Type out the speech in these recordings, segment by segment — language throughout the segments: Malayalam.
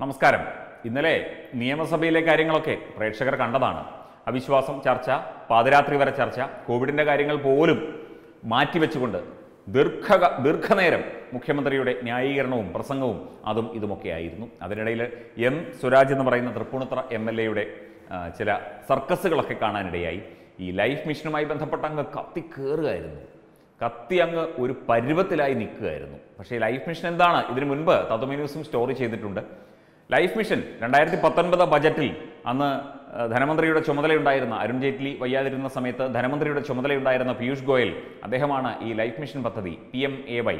നമസ്കാരം. ഇന്നലെ നിയമസഭയിലെ കാര്യങ്ങളൊക്കെ പ്രേക്ഷകർ കണ്ടതാണ്. അവിശ്വാസം ചർച്ച പാതിരാത്രി വരെ ചർച്ച കോവിഡിന്റെ കാര്യങ്ങൾ പോലും മാറ്റിവെച്ചുകൊണ്ട് ദീർഘ ദീർഘനേരം മുഖ്യമന്ത്രിയുടെ ന്യായീകരണവും പ്രസംഗവും അതും ഇതുമൊക്കെ ആയിരുന്നു അതിനിടയിൽ എം സ്വരാജ് എന്ന് പറയുന്ന തൃപ്പൂണിത്തറ എം എൽ എയുടെ ചില സർക്കസുകളൊക്കെ കാണാനിടയായി. ഈ ലൈഫ് മിഷനുമായി ബന്ധപ്പെട്ട അങ്ങ് കത്തി കയറുകയായിരുന്നു കത്തി അങ്ങ് ഒരു പരുവത്തിലായി നിൽക്കുകയായിരുന്നു. പക്ഷേ ലൈഫ് മിഷൻ എന്താണ്? ഇതിനു മുൻപ് തത്വമി ന്യൂസും സ്റ്റോറി ചെയ്തിട്ടുണ്ട്. ലൈഫ് മിഷൻ രണ്ടായിരത്തി പത്തൊൻപത് ബജറ്റിൽ അന്ന് ധനമന്ത്രിയുടെ ചുമതലയുണ്ടായിരുന്ന അരുൺ ജെയ്റ്റ്ലി വയ്യാതിരുന്ന സമയത്ത് ധനമന്ത്രിയുടെ ചുമതലയുണ്ടായിരുന്ന പീയൂഷ് ഗോയൽ അദ്ദേഹമാണ് ഈ ലൈഫ് മിഷൻ പദ്ധതി P M A Y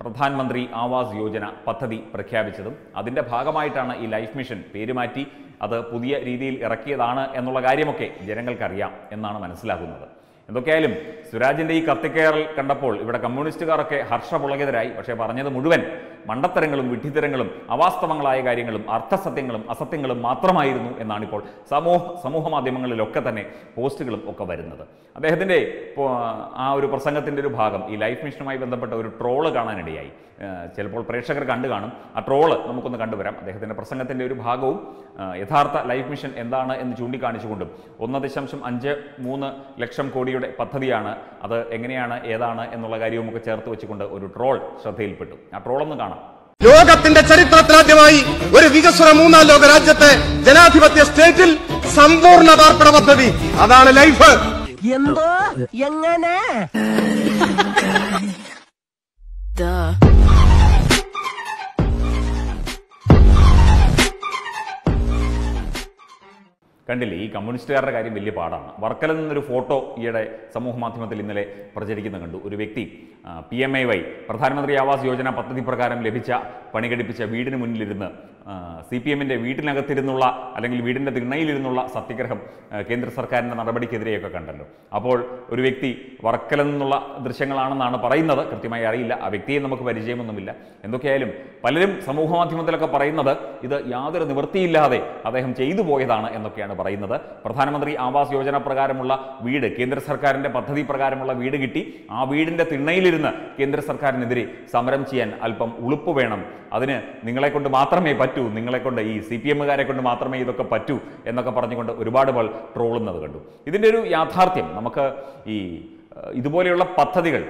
Pradhan Mantri Awas Yojana പദ്ധതി പ്രഖ്യാപിച്ചതും. അതിന്റെ ഭാഗമായിട്ടാണ് ഈ ലൈഫ് മിഷൻ പേരുമാറ്റി അത് പുതിയ രീതിയിൽ ഇറക്കിയതാണ് എന്നുള്ള കാര്യമൊക്കെ ജനങ്ങൾക്കറിയാം എന്നാണ് മനസ്സിലാക്കുന്നത് എന്തൊക്കെയായാലും സുരാജിന്റെ ഈ കത്തിക്കയറൽ കണ്ടപ്പോൾ ഇവിടെ കമ്മ്യൂണിസ്റ്റുകാരൊക്കെ ഹർഷപുളകിതരായി. പക്ഷേ പറഞ്ഞത് മുഴുവൻ മണ്ടത്തരങ്ങളും വിഡ്ഢിത്തരങ്ങളും അവാസ്തവങ്ങളായ കാര്യങ്ങളും അർത്ഥസത്യങ്ങളും അസത്യങ്ങളും മാത്രമായിരുന്നു എന്നാണിപ്പോൾ സമൂഹ സമൂഹ മാധ്യമങ്ങളിലൊക്കെ തന്നെ പോസ്റ്റുകളും ഒക്കെ വരുന്നത്. അദ്ദേഹത്തിന്റെ ആ ഒരു പ്രസംഗത്തിന്റെ ഒരു ഭാഗം ഈ ലൈഫ് മിഷനുമായി ബന്ധപ്പെട്ട ഒരു ട്രോൾ കാണാനിടയായി. ചിലപ്പോൾ പ്രേക്ഷകർ കണ്ടു കാണും. ആ ട്രോൾ നമുക്കൊന്ന് കണ്ടുവരാം. അദ്ദേഹത്തിന്റെ പ്രസംഗത്തിന്റെ ഒരു ഭാഗവും യഥാർത്ഥ ലൈഫ് മിഷൻ എന്താണ് എന്ന് ചൂണ്ടിക്കാണിച്ചുകൊണ്ടും ഒന്ന് ദശാംശം അഞ്ച് മൂന്ന് ലക്ഷം കോടിയുടെ പദ്ധതിയാണ്. അത് എങ്ങനെയാണ് ഏതാണ് എന്നുള്ള കാര്യവും ഒക്കെ ചേർത്ത് വെച്ചുകൊണ്ട് ഒരു ട്രോൾ ശ്രദ്ധയിൽപ്പെട്ടു. ആ ട്രോൾ ഒന്ന് കാണാം. ലോകത്തിന്റെ ചരിത്രത്തിലാദ്യമായി ഒരു വികസ്വര മൂന്നാം ലോക രാജ്യത്തെ ജനാധിപത്യ സ്റ്റേറ്റിൽ സമ്പൂർണ പാർപ്പിട പദ്ധതി. അതാണ് ലൈഫ്. എന്തോ? എങ്ങനെ? കണ്ടില്ലേ ഈ കമ്മ്യൂണിസ്റ്റുകാരുടെ കാര്യം വലിയ പാടാണ്. വർക്കല നിന്നൊരു ഫോട്ടോ ഈയിടെ സമൂഹ മാധ്യമത്തിൽ ഇന്നലെ പ്രചരിക്കുന്ന കണ്ടു. ഒരു വ്യക്തി പി എം എ വൈ പ്രധാനമന്ത്രി ആവാസ് യോജന പദ്ധതി പ്രകാരം ലഭിച്ച പണികടിപ്പിച്ച വീടിന് മുന്നിലിരുന്ന് സി പി എമ്മിന്റെ വീട്ടിനകത്തിരുന്നുള്ള അല്ലെങ്കിൽ വീടിന്റെ തിണ്ണയിലിരുന്നുള്ള സത്യഗ്രഹം കേന്ദ്ര സർക്കാരിന്റെ നടപടിക്കെതിരെയൊക്കെ കണ്ടല്ലോ. അപ്പോൾ ഒരു വ്യക്തി വർക്കല നിന്നുള്ള ദൃശ്യങ്ങളാണെന്നാണ് പറയുന്നത്. കൃത്യമായി അറിയില്ല. ആ വ്യക്തിയെ നമുക്ക് പരിചയമൊന്നുമില്ല. എന്തൊക്കെയായാലും പലരും സമൂഹ മാധ്യമത്തിലൊക്കെ പറയുന്നത് ഇത് യാതൊരു നിവൃത്തിയില്ലാതെ അദ്ദേഹം ചെയ്തു പോയതാണ് എന്നൊക്കെയാണ് പറയുന്നത്. പ്രധാനമന്ത്രി ആവാസ് യോജന പ്രകാരമുള്ള വീട് കേന്ദ്ര സർക്കാരിന്റെ പദ്ധതി പ്രകാരമുള്ള വീട് കിട്ടി. ആ വീടിന്റെ തിണ്ണയിലിരുന്ന് കേന്ദ്ര സർക്കാരിനെതിരെ സമരം ചെയ്യാൻ അല്പം ഉളുപ്പ് വേണം. അതിന് നിങ്ങളെ കൊണ്ട് മാത്രമേ പറ്റൂ. നിങ്ങളെ കൊണ്ട് ഈ സി പി എമ്മുകാരെ കൊണ്ട് മാത്രമേ ഇതൊക്കെ പറ്റൂ എന്നൊക്കെ പറഞ്ഞുകൊണ്ട് ഒരുപാട് പേർ ട്രോളുന്നത് കണ്ടു. ഇതിന്റെ ഒരു യാഥാർത്ഥ്യം. നമുക്ക് ഈ ഇതുപോലെയുള്ള പദ്ധതികൾ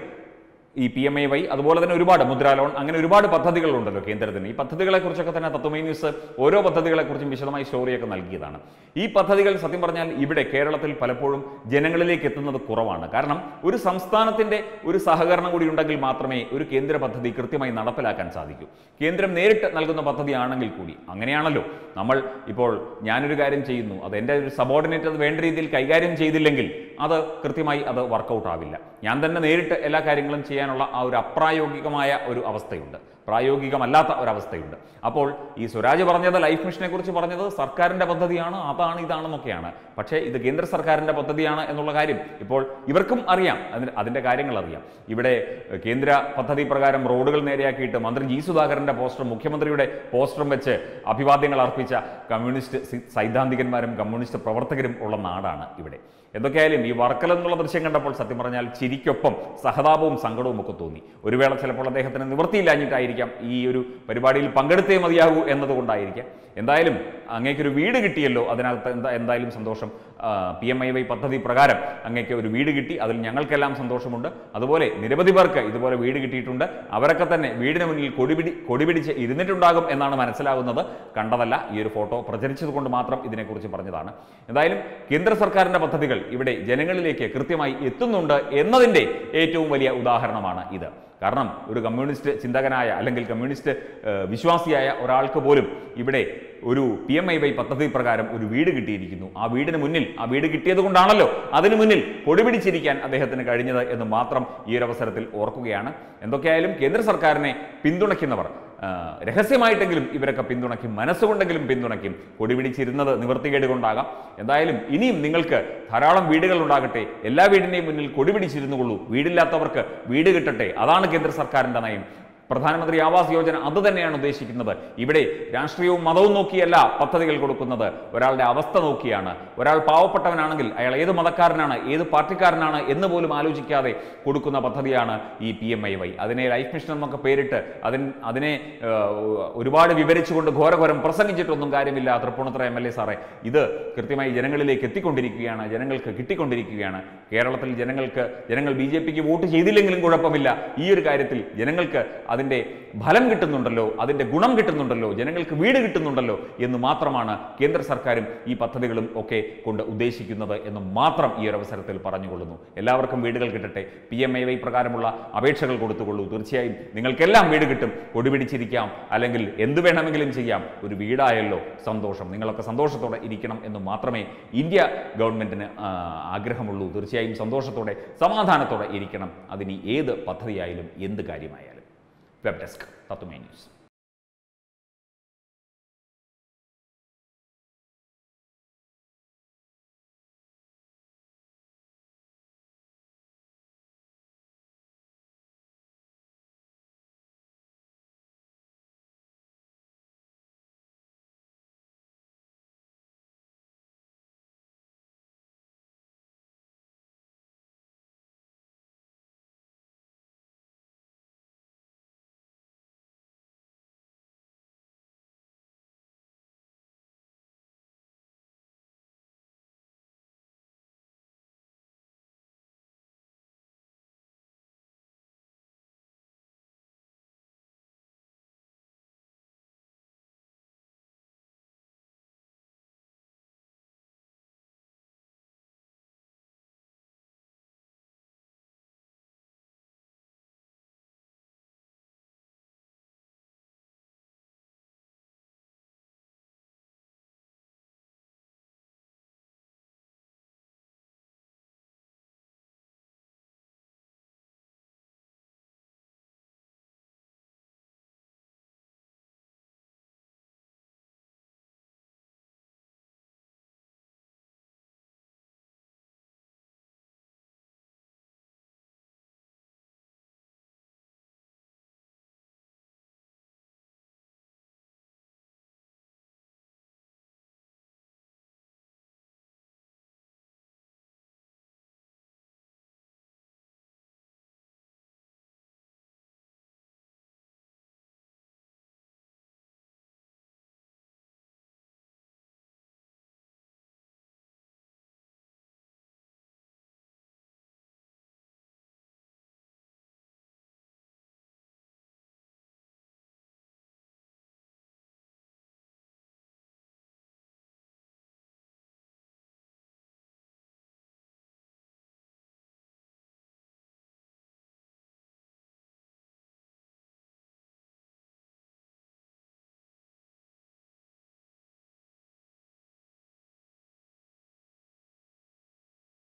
ഈ പി എം എ വൈ അതുപോലെ തന്നെ ഒരുപാട് മുദ്രാ ലോൺ അങ്ങനെ ഒരുപാട് പദ്ധതികളുണ്ടല്ലോ കേന്ദ്രത്തിന്. ഈ പദ്ധതികളെക്കുറിച്ചൊക്കെ തന്നെ തത്വമൈ ന്യൂസ് ഓരോ പദ്ധതികളെക്കുറിച്ചും വിശദമായി സ്റ്റോറിയൊക്കെ നൽകിയതാണ്. ഈ പദ്ധതികൾ സത്യം പറഞ്ഞാൽ ഇവിടെ കേരളത്തിൽ പലപ്പോഴും ജനങ്ങളിലേക്ക് എത്തുന്നത് കുറവാണ്. കാരണം ഒരു സംസ്ഥാനത്തിന്റെ ഒരു സഹകരണം കൂടി ഉണ്ടെങ്കിൽ മാത്രമേ ഒരു കേന്ദ്ര പദ്ധതി കൃത്യമായി നടപ്പിലാക്കാൻ സാധിക്കൂ. കേന്ദ്രം നേരിട്ട് നൽകുന്ന പദ്ധതിയാണെങ്കിൽ കൂടി. അങ്ങനെയാണല്ലോ. നമ്മൾ ഇപ്പോൾ ഞാനൊരു കാര്യം ചെയ്യുന്നു. അത് എന്റെ ഒരു സബോർഡിനേറ്റ് അത് വേണ്ട രീതിയിൽ കൈകാര്യം ചെയ്തില്ലെങ്കിൽ അത് കൃത്യമായി അത് വർക്കൗട്ട് ആവില്ല. ഞാൻ തന്നെ നേരിട്ട് എല്ലാ കാര്യങ്ങളും ചെയ്യാനുള്ള ആ ഒരു അപ്രായോഗികമായ ഒരു അവസ്ഥയുണ്ട്. പ്രായോഗികമല്ലാത്ത ഒരവസ്ഥയുണ്ട്. അപ്പോൾ ഈ സ്വരാജ് പറഞ്ഞത് ലൈഫ് മിഷനെ കുറിച്ച് പറഞ്ഞത് സർക്കാരിന്റെ പദ്ധതിയാണ് അതാണ് ഇതാണെന്നൊക്കെയാണ്. പക്ഷേ ഇത് കേന്ദ്ര സർക്കാരിന്റെ പദ്ധതിയാണ് എന്നുള്ള കാര്യം ഇപ്പോൾ ഇവർക്കും അറിയാം. അതിന് അതിന്റെ കാര്യങ്ങൾ അറിയാം. ഇവിടെ കേന്ദ്ര പദ്ധതി പ്രകാരം റോഡുകൾ നേരെയാക്കിയിട്ട് മന്ത്രി ജി സുധാകരന്റെ പോസ്റ്ററും മുഖ്യമന്ത്രിയുടെ പോസ്റ്ററും വെച്ച് അഭിവാദ്യങ്ങൾ അർപ്പിച്ച കമ്മ്യൂണിസ്റ്റ് സൈദ്ധാന്തികന്മാരും കമ്മ്യൂണിസ്റ്റ് പ്രവർത്തകരും ഉള്ള നാടാണ് ഇവിടെ. എന്തൊക്കെയായാലും ഈ വർക്കൽ എന്നുള്ള ദൃശ്യം കണ്ടപ്പോൾ സത്യം പറഞ്ഞാൽ ചിരിക്കൊപ്പം സഹതാപവും സങ്കടവും ഒക്കെ തോന്നി. ഒരു വേള ചിലപ്പോൾ അദ്ദേഹത്തിന് നിവൃത്തിയില്ലാഞ്ഞിട്ടായിരിക്കാം ഈ ഒരു പരിപാടിയിൽ പങ്കെടുത്തേ മതിയാകൂ എന്നതുകൊണ്ടായിരിക്കാം. എന്തായാലും അങ്ങേക്കൊരു വീട് കിട്ടിയല്ലോ അതിനകത്ത് എന്താ എന്തായാലും സന്തോഷം. പി എം ഐ വൈ പദ്ധതി പ്രകാരം അങ്ങേക്ക് ഒരു വീട് കിട്ടി അതിൽ ഞങ്ങൾക്കെല്ലാം സന്തോഷമുണ്ട്. അതുപോലെ നിരവധി പേർക്ക് ഇതുപോലെ വീട് കിട്ടിയിട്ടുണ്ട്. അവരൊക്കെ തന്നെ വീടിന് മുന്നിൽ കൊടിപിടി കൊടിപിടിച്ച് ഇരുന്നിട്ടുണ്ടാകും എന്നാണ് മനസ്സിലാകുന്നത് കണ്ടതല്ല ഈ ഒരു ഫോട്ടോ പ്രചരിച്ചതുകൊണ്ട് മാത്രം ഇതിനെക്കുറിച്ച് പറഞ്ഞതാണ്. എന്തായാലും കേന്ദ്ര സർക്കാരിന്റെ പദ്ധതികൾ ഇവിടെ ജനങ്ങളിലേക്ക് കൃത്യമായി എത്തുന്നുണ്ട് എന്നതിന്റെ ഏറ്റവും വലിയ ഉദാഹരണമാണ് ഇത്. കാരണം ഒരു കമ്മ്യൂണിസ്റ്റ് ചിന്തകനായ അല്ലെങ്കിൽ കമ്മ്യൂണിസ്റ്റ് വിശ്വാസിയായ ഒരാൾക്ക് പോലും ഇവിടെ ഒരു പി എം ഐ വൈ പദ്ധതി പ്രകാരം ഒരു വീട് കിട്ടിയിരിക്കുന്നു. ആ വീടിന് മുന്നിൽ ആ വീട് കിട്ടിയത് കൊണ്ടാണല്ലോ അതിനു മുന്നിൽ കൊടിപിടിച്ചിരിക്കാൻ അദ്ദേഹത്തിന് കഴിഞ്ഞത് എന്ന് മാത്രം ഈ ഒരു അവസരത്തിൽ ഓർക്കുകയാണ്. എന്തൊക്കെയായാലും കേന്ദ്ര സർക്കാരിനെ പിന്തുണയ്ക്കുന്നവർ രഹസ്യമായിട്ടെങ്കിലും ഇവരൊക്കെ പിന്തുണയ്ക്കും മനസ്സുകൊണ്ടെങ്കിലും പിന്തുണയ്ക്കും. കൊടിപിടിച്ചിരുന്നത് നിവൃത്തികേട് കൊണ്ടാകാം എന്തായാലും ഇനിയും നിങ്ങൾക്ക് ധാരാളം വീടുകൾ ഉണ്ടാകട്ടെ. എല്ലാ വീടിന്റെയും മുന്നിൽ കൊടിപിടിച്ചിരുന്നുകൊള്ളൂ വീടില്ലാത്തവർക്ക് വീട് കിട്ടട്ടെ. അതാണ് കേന്ദ്ര സർക്കാരിന്റെ നയം. പ്രധാനമന്ത്രി ആവാസ് യോജന അത് തന്നെയാണ് ഉദ്ദേശിക്കുന്നത്. ഇവിടെ രാഷ്ട്രീയവും മതവും നോക്കിയല്ല പദ്ധതികൾ കൊടുക്കുന്നത്. ഒരാളുടെ അവസ്ഥ നോക്കിയാണ്. ഒരാൾ പാവപ്പെട്ടവനാണെങ്കിൽ അയാൾ ഏത് മതക്കാരനാണ് ഏത് പാർട്ടിക്കാരനാണ് എന്ന് പോലും ആലോചിക്കാതെ കൊടുക്കുന്ന പദ്ധതിയാണ് ഈ പി എം ഐ വൈ. അതിനെ ലൈഫ് മിഷൻ എന്നൊക്കെ പേരിട്ട് അതിന് അതിനെ ഒരുപാട് വിവരിച്ചുകൊണ്ട് ഘോരഘോരം പ്രസംഗിച്ചിട്ടൊന്നും കാര്യമില്ല തൃപ്പൂണിത്തുറ എം എൽ എ സാറേ. ഇത് കൃത്യമായി ജനങ്ങളിലേക്ക് എത്തിക്കൊണ്ടിരിക്കുകയാണ് ജനങ്ങൾക്ക് കിട്ടിക്കൊണ്ടിരിക്കുകയാണ്. കേരളത്തിൽ ജനങ്ങൾക്ക് ജനങ്ങൾ ബി ജെ പിക്ക് വോട്ട് ചെയ്തില്ലെങ്കിലും കുഴപ്പമില്ല. ഈ ഒരു കാര്യത്തിൽ ജനങ്ങൾക്ക് അതിന്റെ ഫലം കിട്ടുന്നുണ്ടല്ലോ അതിന്റെ ഗുണം കിട്ടുന്നുണ്ടല്ലോ ജനങ്ങൾക്ക് വീട് കിട്ടുന്നുണ്ടല്ലോ എന്ന് മാത്രമാണ് കേന്ദ്ര സർക്കാരും ഈ പദ്ധതികളും ഒക്കെ കൊണ്ട് ഉദ്ദേശിക്കുന്നത് എന്ന് മാത്രം ഈ ഒരു അവസരത്തിൽ പറഞ്ഞുകൊള്ളുന്നു. എല്ലാവർക്കും വീടുകൾ കിട്ടട്ടെ. പി എം എ വൈ പ്രകാരമുള്ള അപേക്ഷകൾ കൊടുത്തുകൊള്ളൂ. തീർച്ചയായും നിങ്ങൾക്കെല്ലാം വീട് കിട്ടും. കൊടിപിടിച്ചിരിക്കാം അല്ലെങ്കിൽ എന്ത് വേണമെങ്കിലും ചെയ്യാം. ഒരു വീടായല്ലോ സന്തോഷം. നിങ്ങളൊക്കെ സന്തോഷത്തോടെ ഇരിക്കണം എന്ന് മാത്രമേ ഇന്ത്യ ഗവൺമെന്റിന് ആഗ്രഹമുള്ളൂ. തീർച്ചയായും സന്തോഷത്തോടെ സമാധാനത്തോടെ ഇരിക്കണം. അതിന് ഏത് പദ്ധതിയായാലും എന്ത് കാര്യമായാലും. web desk, not the main use.